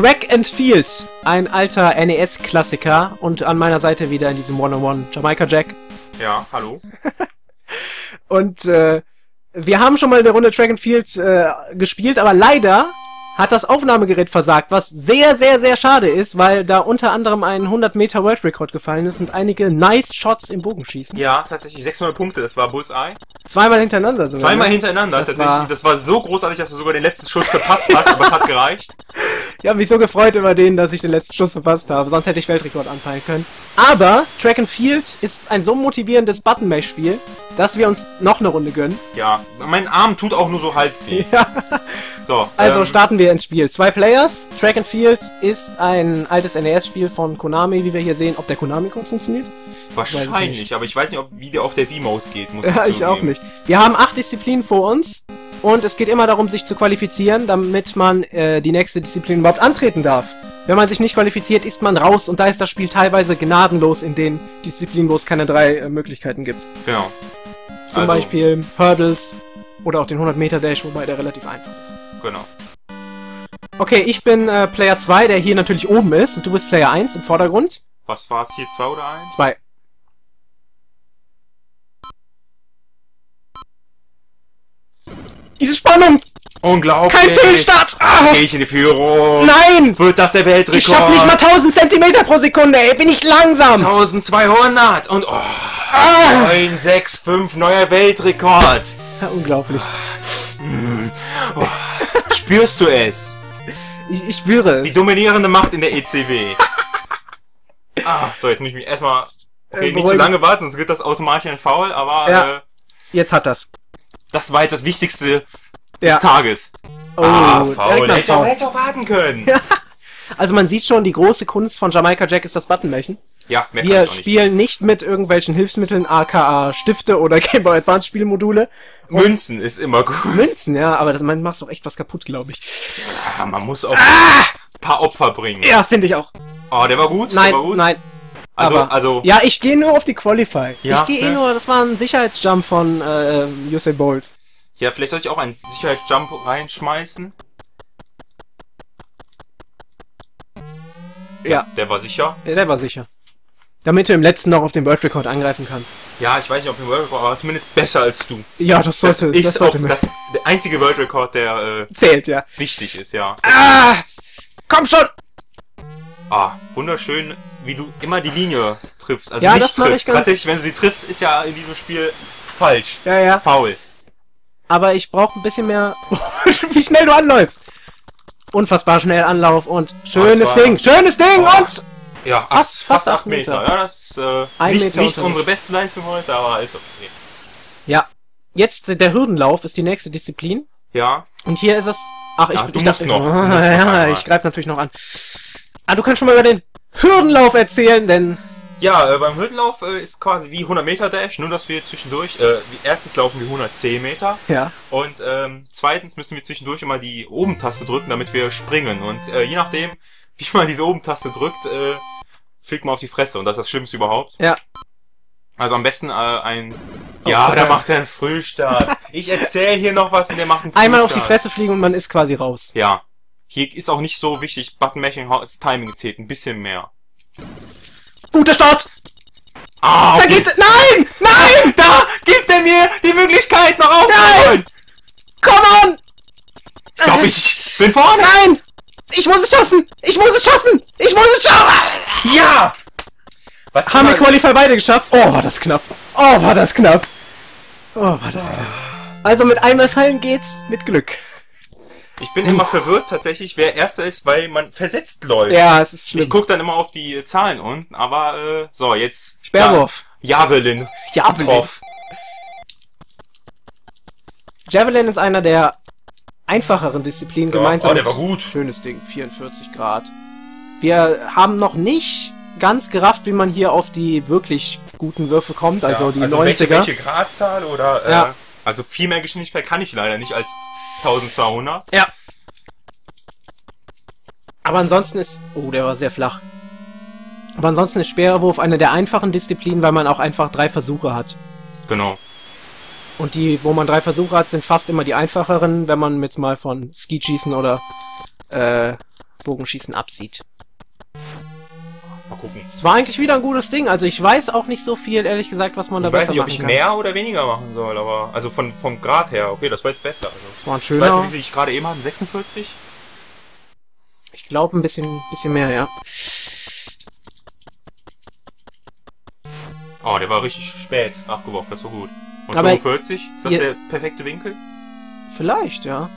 Track and Field, ein alter NES-Klassiker und an meiner Seite wieder in diesem One-on-One Jamaika Jack. Ja, hallo. Und äh, wir haben schon mal eine Runde Track and Field äh, gespielt, aber leider hat das Aufnahmegerät versagt, was sehr, sehr, sehr schade ist, weil da unter anderem ein 100 Meter World Record gefallen ist und einige nice Shots im Bogenschießen. Ja, tatsächlich 600 Punkte, das war Bullseye. Zweimal hintereinander sogar. Zweimal ne? hintereinander, Das tatsächlich. war- das war so großartig, dass du sogar den letzten Schuss verpasst hast, aber es hat gereicht. Ich habe mich so gefreut über den, dass ich den letzten Schuss verpasst habe, sonst hätte ich Weltrekord anpeilen können. Aber Track and Field ist ein so motivierendes Button-Mash-Spiel, dass wir uns noch eine Runde gönnen. Ja, mein Arm tut auch nur so halb weh. Ja. So, Also ähm, starten wir ins Spiel. Zwei Players. Track and Field ist ein altes NES-Spiel von Konami, wie wir hier sehen. Ob der Konami-Code funktioniert? wahrscheinlich, aber ich weiß nicht, ob wie der auf der V-Mode geht, muss Ja, ich zugeben. auch nicht. Wir haben acht Disziplinen vor uns und es geht immer darum, sich zu qualifizieren, damit man äh, die nächste Disziplin überhaupt antreten darf. Wenn man sich nicht qualifiziert, ist man raus und da ist das Spiel teilweise gnadenlos in den Disziplinen, wo es keine drei äh, Möglichkeiten gibt. Genau. Zum Also- Beispiel Hurdles oder auch den 100 Meter Dash, wobei der relativ einfach ist. Genau. Okay, ich bin äh, Player 2, der hier natürlich oben ist und du bist Player 1 im Vordergrund. Was war es hier, zwei oder eins? 2. Diese Spannung! Unglaublich! Kein Fehlstart! Ah, Gehe ich in die Führung? nein! Wird das der Weltrekord? Ich schaff nicht mal 1000 Zentimeter pro Sekunde, ey, bin ich langsam! 1200 und oh, Ah, 965 neuer Weltrekord. unglaublich. Spürst du es? Ich, ich spüre Die es. dominierende Macht in der ECW. ah, so, jetzt muss ich mich erstmal okay, Äh, nicht zu lange warten, sonst wird das automatisch ein Foul, aber Ja. äh, Jetzt hat das. das war jetzt das Wichtigste Ja. des Tages. Oh, ah, Foul. Hätte ich auch, warten können. Also man sieht schon, die große Kunst von Jamaika Jack ist das Buttonmärchen. Ja, mehr Wir auch nicht. spielen nicht mit irgendwelchen Hilfsmitteln, aka Stifte oder Game Boy Advance Spielmodule. Münzen ist immer gut. Münzen, ja, aber das, man macht doch echt was kaputt, glaube ich. Ja, man muss auch ein paar Opfer bringen. Ja, finde ich auch. Oh, der war gut. Nein, der war gut. nein. Also, aber, also, Ja, ich gehe nur auf die Qualify. Ja, ich gehe eh ne? nur, das war ein Sicherheitsjump von äh, Usain Bolt. ja, vielleicht sollte ich auch einen Sicherheitsjump reinschmeißen. Ja, Der war sicher. der, der war sicher. Damit du im letzten noch auf den World Record angreifen kannst. Ja, ich weiß nicht, ob der World Record, aber zumindest besser als du. Ja, das Das sollte, das auch sollte mir das, der einzige World Record, der äh, zählt, ja. wichtig ist, ja. Ah! Komm schon! Ah, wunderschön, wie du immer die Linie triffst. Also Ja, nicht das mach ich triffst. ganz- Tatsächlich, wenn du sie triffst, ist ja in diesem Spiel falsch. Ja, ja. Faul. Aber ich brauche ein bisschen mehr. wie schnell du anläufst! Unfassbar schnell Anlauf und schönes das war- Ding, schönes Ding Oh. und Ja, Fast- fast, fast fast acht acht Meter. Meter. Ja, das ist äh, nicht, Meter nicht unsere beste Leistung heute, aber ist okay. ja. Jetzt der Hürdenlauf ist die nächste Disziplin Ja, und hier ist es. Ach, ich, Ja, ich musst dachte, noch. Noch ja, einmal. ich greife natürlich noch an. Ah, du kannst schon mal über den Hürdenlauf erzählen, denn Ja, äh, beim Hürdenlauf äh, ist quasi wie 100 Meter Dash, nur dass wir zwischendurch, äh, wie- erstens laufen wir 110 Meter ja. und ähm, zweitens müssen wir zwischendurch immer die Oben-Taste drücken, damit wir springen. Und äh, je nachdem, wie man diese Oben-Taste drückt, äh, fliegt man auf die Fresse und das ist das Schlimmste überhaupt. Ja. Also am besten äh, ein... Oh, Ja, da macht er einen Frühstart. Ich erzähle hier noch was und der macht einen Frühstart. Einmal auf die Fresse fliegen und man ist quasi raus. Ja. Hier ist auch nicht so wichtig, Button-Mashing, das Timing zählt ein bisschen mehr. Guter Start! Ah, Da okay. geht. Nein! Nein! Da gibt er mir die Möglichkeit noch aufzuholen. Come on! Ich glaube, ich bin vorne. Nein! Ich muss es schaffen! Ich muss es schaffen! Ich muss es schaffen! Ja. Was Haben wir Qualify beide geschafft? Oh, war das knapp. Oh, war das knapp. Oh, war das knapp. Also mit einmal fallen geht's mit Glück. Ich bin immer verwirrt tatsächlich, wer erster ist, weil man versetzt läuft. Ja, es ist schlimm. Ich guck dann immer auf die Zahlen unten, aber äh, so, jetzt. Sperrwurf. Ja, Javelin. Javelin. Drauf. Javelin ist einer der einfacheren Disziplinen So. gemeinsam. Oh, der war gut. Schönes Ding, 44 Grad. Wir haben noch nicht ganz gerafft, wie man hier auf die wirklich guten Würfe kommt, also ja, die also 90er. welche, welche Gradzahl oder äh, Ja. also viel mehr Geschwindigkeit kann ich leider nicht als 1200. Ja. Aber ansonsten ist. Oh, der war sehr flach. Aber ansonsten ist Speerwurf eine der einfachen Disziplinen, weil man auch einfach drei Versuche hat. Genau. Und die, wo man drei Versuche hat, sind fast immer die einfacheren, wenn man jetzt mal von Ski-Schießen oder äh, Bogenschießen absieht. Mal gucken. Es war eigentlich wieder ein gutes Ding. Also ich weiß auch nicht so viel, ehrlich gesagt, was man da Ich weiß besser nicht, ob machen ich kann. mehr oder weniger machen soll, aber. Also von, vom Grad her, okay, das war jetzt besser. Also. War ein Ich schöner. nicht, wie viel ich gerade eben hatte. 46? Ich glaube ein bisschen, bisschen mehr, ja. Oh, der war richtig spät abgeworfen, das war gut. Und Aber 45? Ist das ihr- der perfekte Winkel? Vielleicht, ja.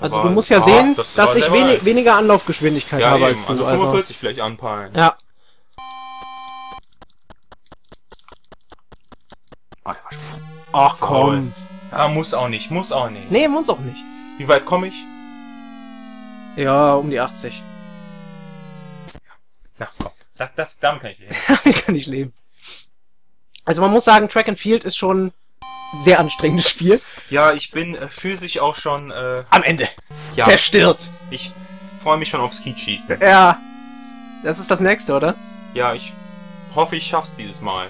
Also Aber- du musst ja ah, sehen, das dass ich wenig, weniger Anlaufgeschwindigkeit Ja, habe eben. als du. Also Also, 45 vielleicht anpeilen. ja. Oh, der war schwer. Ach komm. Ah, muss auch nicht, muss auch nicht. Nee, muss auch nicht. Wie weit komme ich? Ja, um die 80. Na, komm. Das, das, damit kann ich leben. Damit kann ich leben. Also man muss sagen, Track and Field ist schon ein sehr anstrengendes Spiel. Ja, ich bin äh, physisch auch schon, äh, Am Ende. ja, Zerstört. ich freue mich schon auf Ski-Schießen. Ja. Das ist das nächste, oder? Ja, ich hoffe, ich schaff's dieses Mal.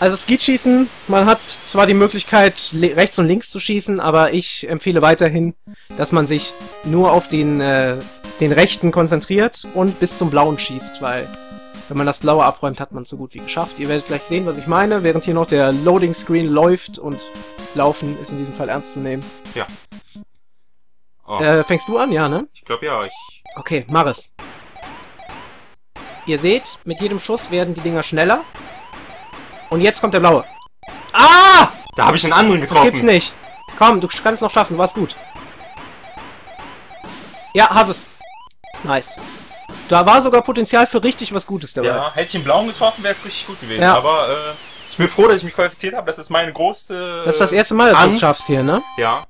Also Skeetschießen, man hat zwar die Möglichkeit, rechts und links zu schießen, aber ich empfehle weiterhin, dass man sich nur auf den, äh, den rechten konzentriert und bis zum blauen schießt, weil wenn man das blaue abräumt, hat man es so gut wie geschafft. Ihr werdet gleich sehen, was ich meine, während hier noch der Loading Screen läuft und laufen ist in diesem Fall ernst zu nehmen. Oh, Äh, fängst du an? Ja, ne? ich glaube ja, ich. Okay, mach es. Ihr seht, mit jedem Schuss werden die Dinger schneller. Und jetzt kommt der blaue. Ah! Da habe ich einen anderen Das getroffen. gibt's nicht. Komm, du kannst es noch schaffen, du warst gut. Ja, hast es. Nice. Da war sogar Potenzial für richtig was Gutes dabei. Ja, hätte ich den blauen getroffen, wäre es richtig gut gewesen. Ja. Aber äh, ich bin froh, dass ich mich qualifiziert habe. Das ist meine große. Das ist das erste Mal, dass du es schaffst hier, ne? Ja.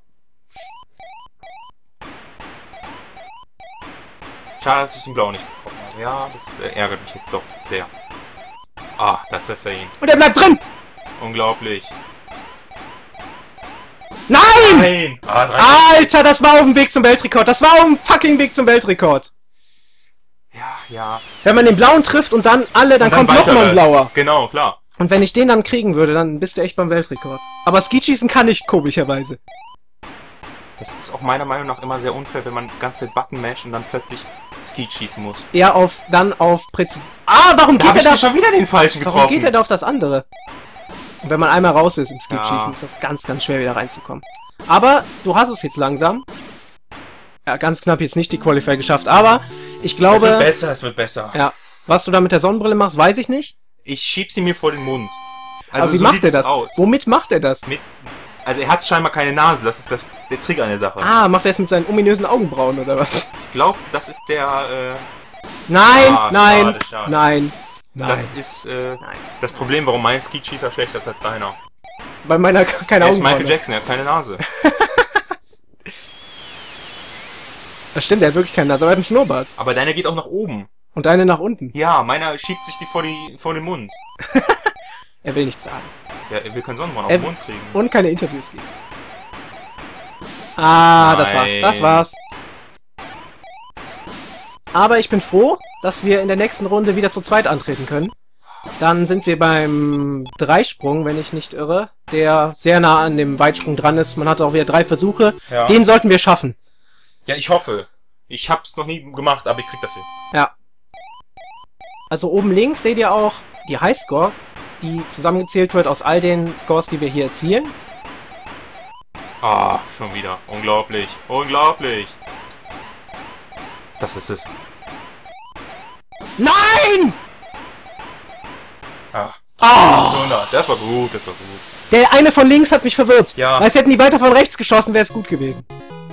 Schade, dass ich den blauen nicht getroffen habe. Ja, das äh, ärgert mich jetzt doch sehr. Ah, da trifft er ihn. Und er bleibt drin! Unglaublich. Nein! Nein! Ah. Alter, das war auf dem Weg zum Weltrekord. Das war auf dem fucking Weg zum Weltrekord. Ja, ja. Wenn man den blauen trifft und dann alle, dann, dann kommt noch mal ein weitere. blauer. Genau, klar. Und wenn ich den dann kriegen würde, dann bist du echt beim Weltrekord. Aber Skischießen kann ich, komischerweise. Das ist auch meiner Meinung nach immer sehr unfair, wenn man ganze Button masht und dann plötzlich Skeet schießen muss. Eher auf, dann auf präzise. Ah, warum Da geht er da? schon wieder den falschen Warum getroffen. geht er da auf das andere? Und wenn man einmal raus ist im Skischießen, Ja. ist das ganz, ganz schwer wieder reinzukommen. Aber du hast es jetzt langsam. Ja, ganz knapp jetzt nicht die Qualifier geschafft, aber ich es wird glaube, besser, es wird besser. ja, was du da mit der Sonnenbrille machst, weiß ich nicht. Ich schieb sie mir vor den Mund. Also aber wie so macht er das? Aus. Womit macht er das? Mit, also er hat scheinbar keine Nase, das ist das, der Trick an der Sache. Ah, macht er es mit seinen ominösen Augenbrauen oder was? Ich glaube, das ist der, Nein, Ah, nein, schade, schade. nein, äh, nein. das ist äh, Nein. das Problem, warum mein Skeet-Schießer schlechter ist als deiner. Bei meiner keine Er ist. Michael Jackson, er hat keine Nase. Das stimmt, er hat wirklich keine Nase, aber er hat einen Schnurrbart. Aber deiner geht auch nach oben. Und eine nach unten. Ja, meiner schiebt sich die vor, die, vor den Mund. Er will nichts sagen. Ja, er will keinen Sonnenbrand auf den Mund kriegen. Und keine Interviews geben. Ah, das war's, Nein. das war's. Aber ich bin froh, dass wir in der nächsten Runde wieder zu zweit antreten können. Dann sind wir beim Dreisprung, wenn ich nicht irre, der sehr nah an dem Weitsprung dran ist. Man hatte auch wieder drei Versuche. Ja. Den sollten wir schaffen. Ja, ich hoffe. Ich hab's noch nie gemacht, aber ich krieg das hin. Ja. Also oben links seht ihr auch die Highscore, die zusammengezählt wird aus all den Scores, die wir hier erzielen. Ah, schon wieder. Unglaublich. Unglaublich. Das ist es. Nein! Ah. 100. Das war gut, das war gut. Der eine von links hat mich verwirrt. Ja. Als hätten die weiter von rechts geschossen, wäre es gut gewesen.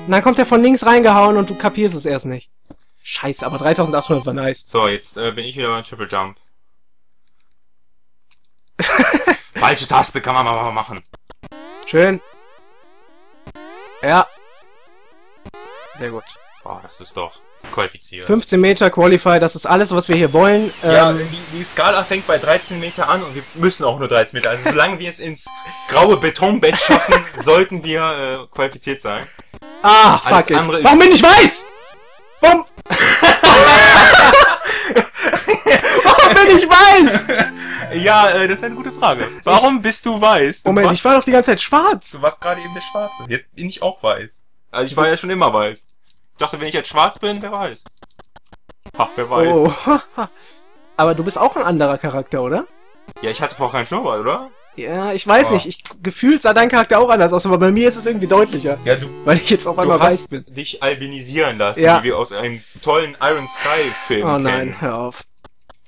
Und dann kommt der von links reingehauen und du kapierst es erst nicht. Scheiße, aber 3800 war nice. So, jetzt äh, bin ich wieder beim Triple Jump. Falsche Taste kann man mal machen. Schön. Ja. Sehr gut. Oh, das ist doch qualifiziert. 15 Meter Qualify, das ist alles, was wir hier wollen. Ja, Ähm, die, die Skala fängt bei 13 Meter an und wir müssen auch nur 13 Meter. Also solange wir es ins graue Betonbett schaffen, sollten wir äh, qualifiziert sein. ah, alles fuck it. andere ist- Warum bin ich weiß? Warum? Warum bin ich weiß? Ja, äh, das ist eine gute Frage. Warum bist du weiß? Du Moment, warst, ich war doch die ganze Zeit schwarz. du warst gerade eben der Schwarze. Jetzt bin ich auch weiß. Also ich war ja schon immer weiß. Ich dachte, wenn ich jetzt schwarz bin, wer weiß. Ach, wer weiß. Oh. Aber du bist auch ein anderer Charakter, oder? Ja, ich hatte vorher keinen Schnurrbart, oder? Ja, ich weiß Oh. nicht. Ich, gefühlt sah dein Charakter auch anders aus, aber bei mir ist es irgendwie deutlicher. Ja, du, Weil ich jetzt auf du einmal weiß hast bin. dich albinisieren lassen, Ja. wie wir aus einem tollen Iron Sky Film Oh kennen. nein, hör auf.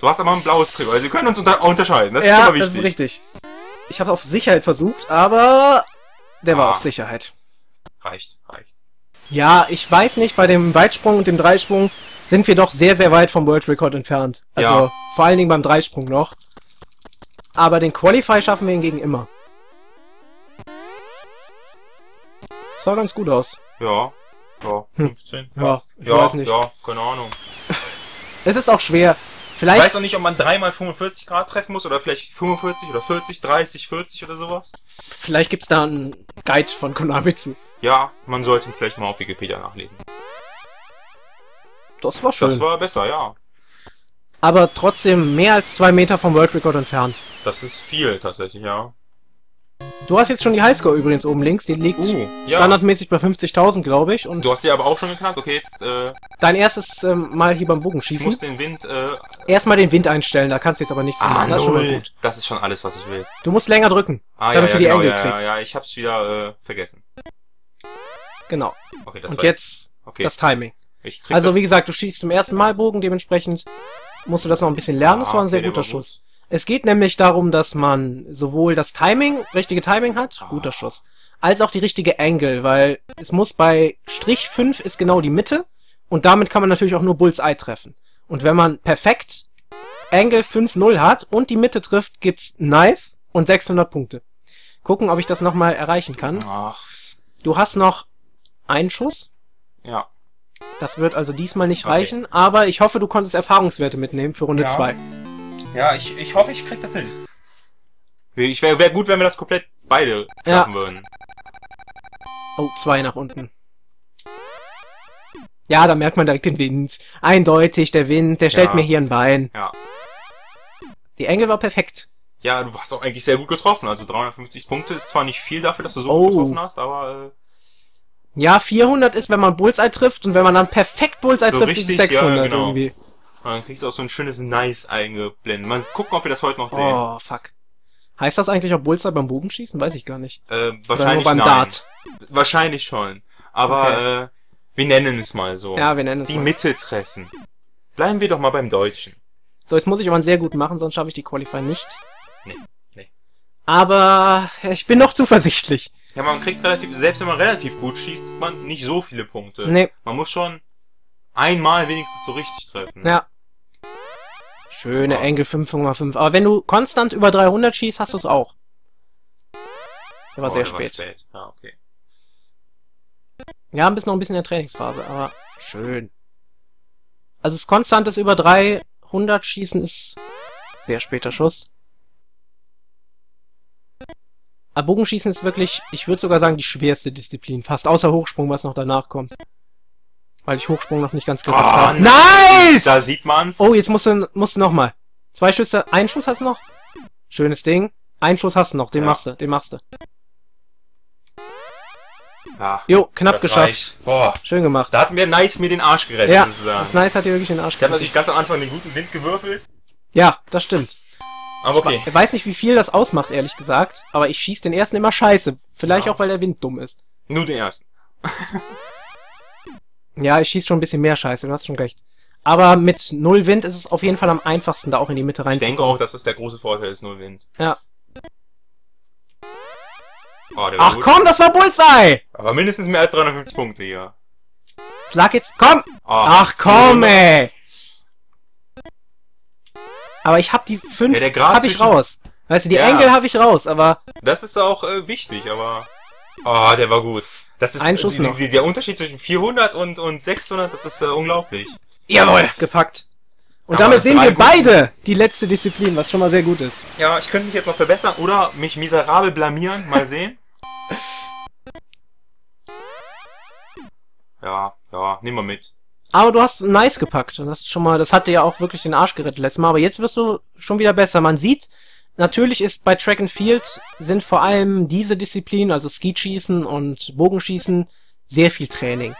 Du hast aber ein blaues Trikot, also wir können uns unter unterscheiden. Das ist ja, schon mal das wichtig. ist richtig. Ich habe auf Sicherheit versucht, aber der war Ah. auf Sicherheit. Reicht, reicht. Ja, ich weiß nicht, bei dem Weitsprung und dem Dreisprung sind wir doch sehr, sehr weit vom World Record entfernt. Also Ja. vor allen Dingen beim Dreisprung noch. Aber den Qualify schaffen wir hingegen immer. Sah ganz gut aus. Ja. Ja, 15. Hm. Ja, ich ja, weiß nicht. ja, keine Ahnung. Es ist auch schwer. Ich Vielleicht weiß auch nicht, ob man dreimal 45 Grad treffen muss oder vielleicht 45 oder 40, 30, 40 oder sowas. Vielleicht gibt's da einen Guide von Konami zu. Ja, man sollte ihn vielleicht mal auf Wikipedia nachlesen. Das war schön. Das war besser, ja. aber trotzdem mehr als zwei Meter vom World Record entfernt. Das ist viel tatsächlich, ja. Du hast jetzt schon die Highscore übrigens oben links. Die liegt Uh, ja. standardmäßig bei 50.000, glaube ich. Und Du hast sie aber auch schon geknackt. Okay, jetzt äh, dein erstes ähm, Mal hier beim Bogenschießen. muss den Wind. Äh, Erstmal den Wind einstellen, da kannst du jetzt aber nichts ah, machen. Das ist schon mal null. gut. Das ist schon alles, was ich will. Du musst länger drücken, Ah, damit ja, du ja, die genau, Engel ja, kriegst. Ja, ja, ich hab's wieder äh, vergessen. Genau. Okay, das Und jetzt okay. das Timing. Also das, wie gesagt, du schießt zum ersten Mal Bogen, dementsprechend musst du das noch ein bisschen lernen. Das Ah, war ein okay, sehr guter Schuss. Es geht nämlich darum, dass man sowohl das Timing, richtige Timing hat, Ah. guter Schuss, als auch die richtige Angle, weil es muss bei Strich 5 ist genau die Mitte und damit kann man natürlich auch nur Bullseye treffen. Und wenn man perfekt Angle 5-0 hat und die Mitte trifft, gibt's nice und 600 Punkte. Gucken, ob ich das nochmal erreichen kann. Ach, Du hast noch einen Schuss. ja. Das wird also diesmal nicht Okay. reichen, aber ich hoffe, du konntest Erfahrungswerte mitnehmen für Runde Ja. 2. Ja, ich, ich hoffe, ich krieg das hin. Ich wäre wär gut, wenn wir das komplett beide Ja. schaffen würden. Oh, zwei nach unten. Ja, da merkt man direkt den Wind. Eindeutig, der Wind, der stellt Ja. mir hier ein Bein. Ja. Die Engel war perfekt. Ja, du hast auch eigentlich sehr gut getroffen. Also 350 Punkte ist zwar nicht viel dafür, dass du so Oh. gut getroffen hast, aber Ja, 400 ist, wenn man Bullseye trifft und wenn man dann perfekt Bullseye So trifft, ist es richtig, ja, 600 genau. irgendwie. Äh, dann kriegst du auch so ein schönes Nice eingeblendet. Mal gucken, ob wir das heute noch sehen. Oh, fuck. Heißt das eigentlich auch Bullseye beim Bogenschießen? Weiß ich gar nicht. Äh, Oder nur wahrscheinlich beim nein. Dart. Wahrscheinlich schon. Aber äh, wir nennen es mal so. Ja, wir nennen es Die mal. Mitte treffen. Bleiben wir doch mal beim Deutschen. So, jetzt muss ich aber einen sehr guten machen, sonst schaffe ich die Qualify nicht. Nee, nee. Aber ich bin noch zuversichtlich. Ja, man kriegt relativ, selbst wenn man relativ gut schießt, man nicht so viele Punkte. Nee, Man muss schon einmal wenigstens so richtig treffen. ja. Schöne. Engel 5,5. Aber wenn du konstant über 300 schießt, hast du es auch. Der war Oh, sehr der spät. spät. Ja, okay. Ja, bist noch ein bisschen in der Trainingsphase, aber schön. Also das konstantes über 300 schießen ist sehr später Schuss. Aber Bogenschießen ist wirklich, ich würde sogar sagen, die schwerste Disziplin. Fast außer Hochsprung, was noch danach kommt. Weil ich Hochsprung noch nicht ganz gerafft Oh, habe. nice! Da sieht man's. Oh, jetzt musst du, musst du noch mal. Zwei Schüsse, einen Schuss hast du noch? Schönes Ding. Einen Schuss hast du noch, den Ja. machst du, den machst du. Ja, Jo, knapp geschafft. reicht. Boah, Schön gemacht. da hatten wir nice mir den Arsch gerettet, ja, sozusagen. das Nice hat dir wirklich den Arsch Ich habe gerettet. natürlich ganz am Anfang den guten Wind gewürfelt. Ja, das stimmt. Aber okay. Ich weiß nicht, wie viel das ausmacht, ehrlich gesagt, aber ich schieß den ersten immer scheiße. Vielleicht Ja. auch, weil der Wind dumm ist. Nur den ersten. Ja, ich schieß schon ein bisschen mehr scheiße, du hast schon recht. Aber mit null Wind ist es auf jeden Fall am einfachsten, da auch in die Mitte Ich rein denke auch, dass das der große Vorteil ist, nur Wind. Ja. Oh, Ach gut. komm, das war Bullseye! Aber mindestens mehr als 350 Punkte hier. Es lag jetzt, komm! Oh, Ach komm, 400. ey! Aber ich hab die fünf, Ja, der Grad hab ich raus. Weißt du, die Ja. Engel hab ich raus, aber Das ist auch äh, wichtig, aber... Oh, der war gut. Das ist Ein Schuss die, noch. die, der Unterschied zwischen 400 und, und 600, das ist äh, unglaublich. jawohl, gepackt. Und Aber damit sehen wir guten- beide die letzte Disziplin, was schon mal sehr gut ist. Ja, ich könnte mich jetzt noch verbessern oder mich miserabel blamieren. Mal sehen. ja, ja, nehmen wir mit. Aber du hast nice gepackt und das ist schon mal, das hat dir ja auch wirklich den Arsch gerettet letztes Mal, aber jetzt wirst du schon wieder besser. Man sieht, natürlich ist bei Track and Field sind vor allem diese Disziplinen, also Skischießen und Bogenschießen, sehr viel Training.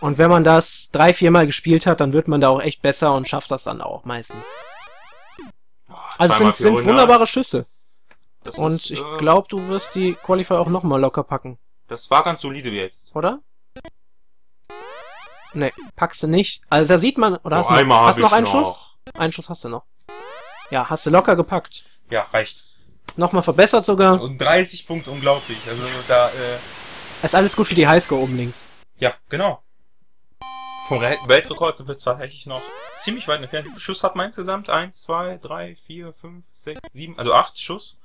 Und wenn man das drei, viermal gespielt hat, dann wird man da auch echt besser und schafft das dann auch meistens. Also sind, sind 400, wunderbare Schüsse. das Und ist, ich äh, glaube, du wirst die Qualifier auch nochmal locker packen, Das war ganz solide jetzt. oder? Nee, packst du nicht. Also da sieht man, oder hast So, du noch, hast noch einen Schuss? Einen Schuss hast du noch. Ja, hast du locker gepackt. Ja, reicht. Nochmal verbessert sogar. Und 30 Punkte, unglaublich. Also da, äh, Ist alles gut für die Highscore oben links. ja, genau. Vom Re Weltrekord sind wir tatsächlich noch ziemlich weit entfernt. Wie viele Schuss hat man insgesamt? Eins, zwei, drei, vier, fünf, sechs, sieben, also acht Schuss.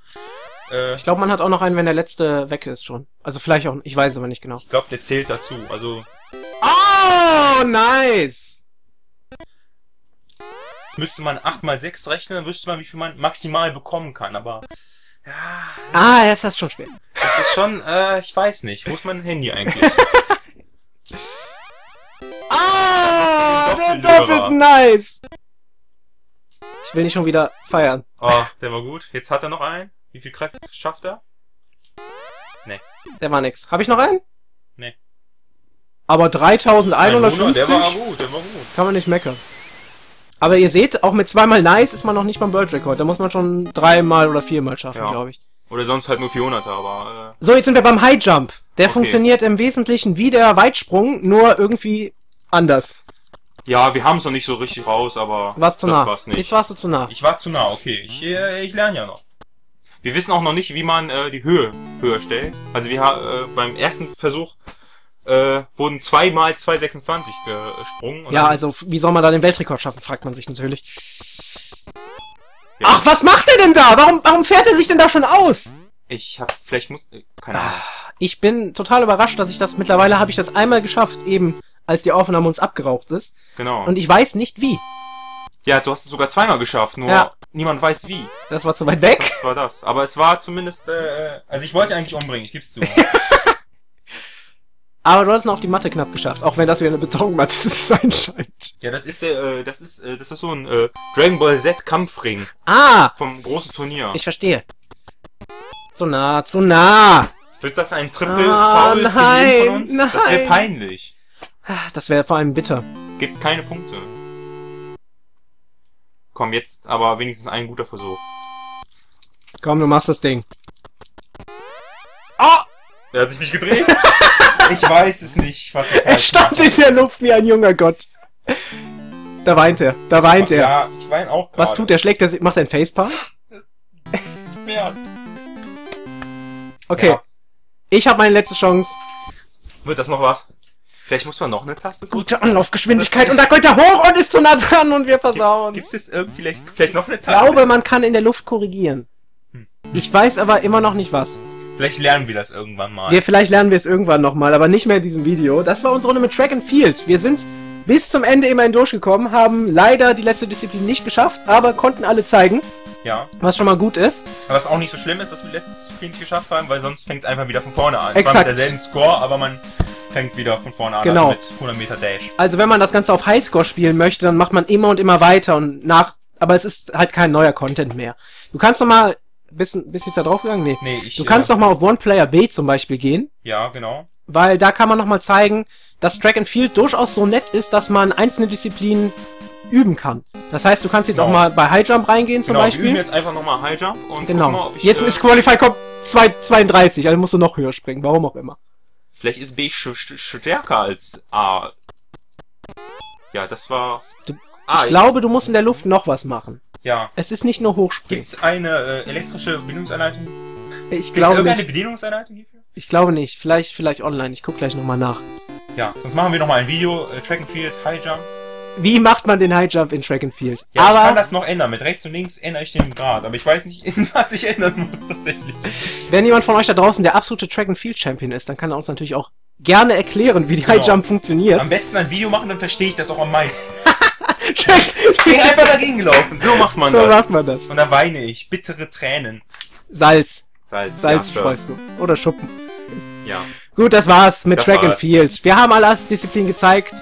Äh, Ich glaube, man hat auch noch einen, wenn der letzte weg ist schon. Also vielleicht auch, ich weiß aber nicht genau. ich glaube, der zählt dazu. Also, Oh, nice! Jetzt müsste man 8 mal 6 rechnen, dann wüsste man, wie viel man maximal bekommen kann. Aber, ja, Ah, jetzt ist das schon schwer. das ist schon, äh, ich weiß nicht. Wo ist mein Handy eigentlich? Ah, der doppelt nice! Ich will nicht schon wieder feiern. Oh, der war gut. Jetzt hat er noch einen. Wie viel Crack schafft er? Der war nix. Habe ich noch einen? Nee. Aber Ein 3150 Der war gut, der war gut. kann man nicht meckern. Aber ihr seht, auch mit zweimal nice ist man noch nicht beim World Record. Da muss man schon dreimal oder viermal schaffen, Ja. glaube ich. Oder sonst halt nur 400er, aber, So, jetzt sind wir beim High Jump. Der Okay. funktioniert im Wesentlichen wie der Weitsprung, nur irgendwie anders. äh, ja, wir haben es noch nicht so richtig raus, aber Warst zu das nah. war's nicht. Jetzt warst du zu nah. Ich war zu nah, okay. Ich, äh, ich lerne ja noch. Wir wissen auch noch nicht, wie man äh, die Höhe höher stellt. Also wir ha- äh, beim ersten Versuch äh, wurden zweimal 2,26 gesprungen. und Ja, also wie soll man da den Weltrekord schaffen, fragt man sich natürlich. Ja. Ach, was macht er denn da? Warum, warum fährt er sich denn da schon aus? Ich hab, vielleicht muss, äh, keine Ahnung. Ich bin total überrascht, dass ich das mittlerweile habe ich das einmal geschafft, eben als die Aufnahme uns abgeraucht ist. Genau. Und ich weiß nicht wie. ja, du hast es sogar zweimal geschafft, nur Ja. niemand weiß wie. Das war zu weit weg. Das war das. Aber es war zumindest, äh, also ich wollte eigentlich umbringen, ich geb's zu. Aber du hast noch die Matte knapp geschafft, auch wenn das wieder eine Betonmatte sein scheint. ja, das ist der, äh, das ist, äh, das ist so ein äh, Dragon Ball Z Kampfring Ah, vom großen Turnier. ich verstehe. Zu nah, zu nah. Wird das ein Triple Ah, Foul für nein, jeden von uns? Das wäre nein. peinlich. Ah, Das wäre vor allem bitter. Gibt keine Punkte. Komm, jetzt aber wenigstens ein guter Versuch. Komm, du machst das Ding. Ah! Er hat sich nicht gedreht. ich weiß es nicht, was ich Er stand mache. in der Luft wie ein junger Gott. Da weint er, da weint er. Ja, ich weine auch gerade. Was tut er? Schlägt er, macht er ein Facepalm? Ja. Okay, Ja. ich habe meine letzte Chance. Wird das noch was? Vielleicht muss man noch eine Taste drücken. Gute Anlaufgeschwindigkeit Das- und da kommt er hoch und ist zu nah dran und wir versauen. Gibt es irgendwie vielleicht, vielleicht noch eine Ich Taste? glaube, man kann in der Luft korrigieren. Hm. Ich weiß aber immer noch nicht was. Vielleicht lernen wir das irgendwann mal. Wir, vielleicht lernen wir es irgendwann nochmal, aber nicht mehr in diesem Video. Das war unsere Runde mit Track and Field. Wir sind bis zum Ende immerhin durchgekommen, haben leider die letzte Disziplin nicht geschafft, aber konnten alle zeigen, Ja. was schon mal gut ist. Aber was auch nicht so schlimm ist, dass wir die letzte Disziplin nicht geschafft haben, weil sonst fängt es einfach wieder von vorne an. Exakt. Zwar mit derselben Score, aber man fängt wieder von vorne an. Genau. Also mit 100 Meter Dash. Also wenn man das Ganze auf Highscore spielen möchte, dann macht man immer und immer weiter und nach, aber es ist halt kein neuer Content mehr. Du kannst noch mal, bist, bist du jetzt da draufgegangen? Nee. Nee, ich. Du kannst äh, noch mal auf One Player B zum Beispiel gehen, Ja, genau. weil da kann man noch mal zeigen, dass Track and Field durchaus so nett ist, dass man einzelne Disziplinen üben kann. Das heißt, du kannst jetzt Genau. auch mal bei High Jump reingehen zum genau, wir üben Beispiel. jetzt einfach nochmal High Jump und Genau. mal, ob ich, Jetzt äh, ist Qualify kommt 2, 32, also musst du noch höher springen, warum auch immer. vielleicht ist B stärker als A. Ja, das war. Du- ah, ich glaube, du musst in der Luft noch was machen. Ja. Es ist nicht nur hochspringen. Gibt's eine äh, elektrische Bedienungsanleitung? Ich Gibt's glaube irgendeine nicht. Bedienungsanleitung hierfür? Ich glaube nicht. Vielleicht, vielleicht online. Ich guck gleich nochmal nach. Ja, sonst machen wir nochmal ein Video, äh, Track and Field, High Jump. Wie macht man den High Jump in Track and Field? Ja, ich kann Aber das noch ändern. Mit rechts und links ändere ich den Grad. Aber ich weiß nicht, in was ich ändern muss tatsächlich. wenn jemand von euch da draußen der absolute Track and Field Champion ist, dann kann er uns natürlich auch gerne erklären, wie die High Genau. Jump funktioniert. Am besten ein Video machen, dann verstehe ich das auch am meisten. Track Ich bin einfach dagegen gelaufen. So macht man so das. macht man das. Und dann weine ich. Bittere Tränen. Salz. Salz. Salz ja, streust du. Oder Schuppen. Ja. Gut, das war's mit Das Track and war's. Field. Wir haben alle Disziplinen gezeigt.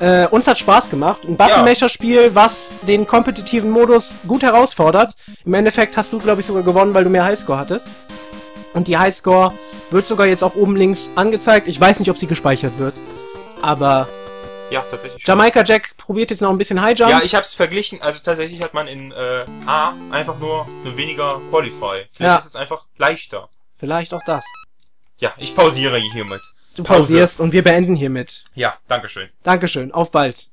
Äh, uns hat Spaß gemacht. Ein Buttonmecher-Spiel, was den kompetitiven Modus gut herausfordert. Im Endeffekt hast du, glaube ich, sogar gewonnen, weil du mehr Highscore hattest. Und die Highscore wird sogar jetzt auch oben links angezeigt. Ich weiß nicht, ob sie gespeichert wird. Aber Ja, tatsächlich. schon. Jamaika Jack probiert jetzt noch ein bisschen High Jump. Ja, ich hab's verglichen, also tatsächlich hat man in äh, A einfach nur eine weniger Qualify. Vielleicht Ja. ist es einfach leichter. Vielleicht auch das. Ja, ich pausiere hiermit. Du Pause. pausierst und wir beenden hiermit. Ja, Dankeschön. Dankeschön. Auf bald.